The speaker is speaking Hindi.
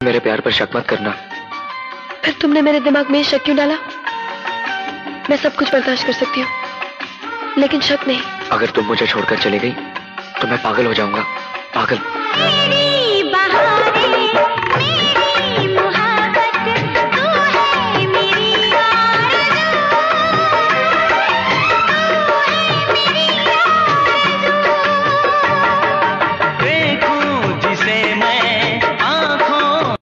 मेरे प्यार पर शक मत करना। फिर तुमने मेरे दिमाग में शक क्यों डाला? मैं सब कुछ बर्दाश्त कर सकती हूँ लेकिन शक नहीं। अगर तुम मुझे छोड़कर चले गई तो मैं पागल हो जाऊँगा। पागल।